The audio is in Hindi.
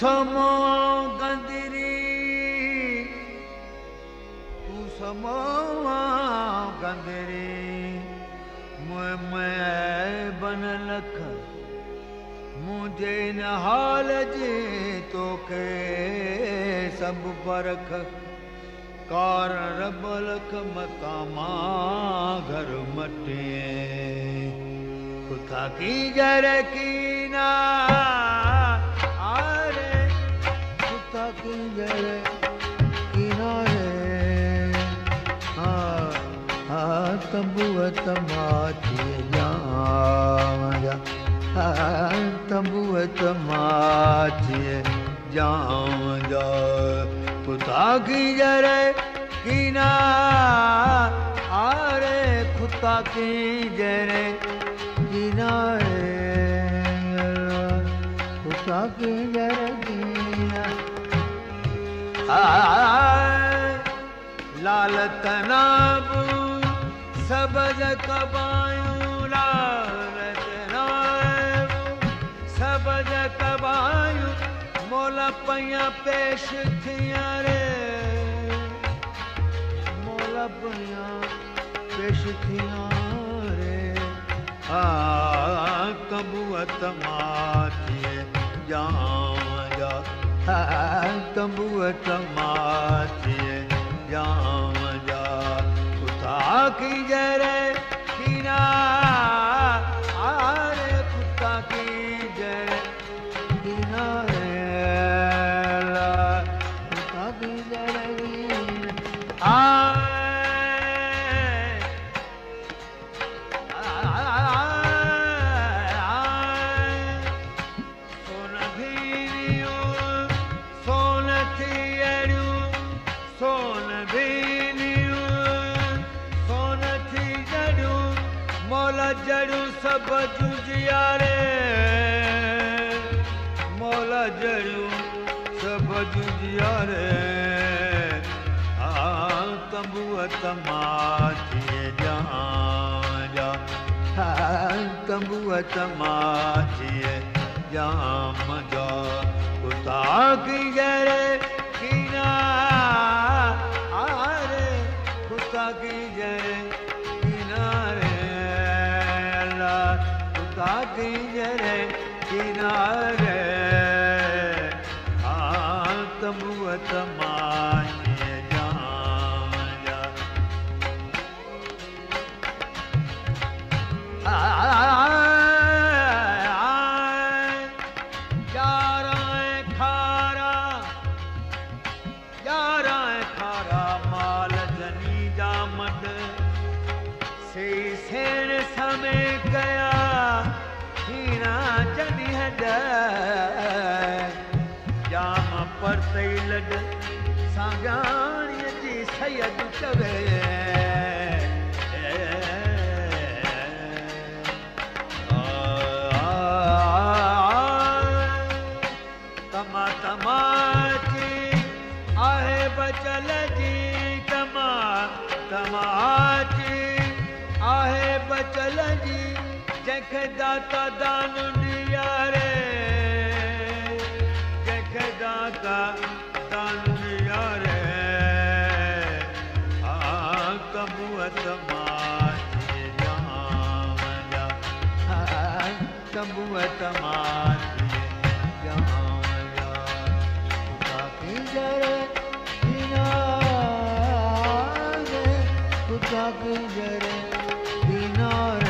समो गंदरी तू समो गंदरी मैं बन लख मुझे न हाल जी तो के सब परख कार रबलख मकामा घर मटे। कुथा की जर की ना किनारे किनारे हाँ हाँ जावजा हाँ तंबुअत माथी जावजा कुता की जरे किना आरे कुता की जरे किनारे कुता की जरे लाल तनाब सबज कबायूं पया पेश रे। मोल पया पेश थियाँ रे। आ कबूअत माथिए जाम जा माथिए जाम जा कुता की जरे जड़ू सब जुजिया रे। मौला जड़ू सब जुजिया रे। हाँ तंबुअ तमाचिए जहाँ जा तंबुअ तमाचिए जाम जा कुता की जरे कीना आरे कुता की जरे जरे किनारे आतमुअत मान्य जाया खारा माल जनी जामद से समय गया हद जाम पर सही लड जी तमा बचल जी तमा बचल जी जंहिंखे दाता दान रे जंहिंखे दाता दान रे हा कबूअत माची जाम जा हा कबूअत माची जाम जा काफ़ी जरे जरे किनारे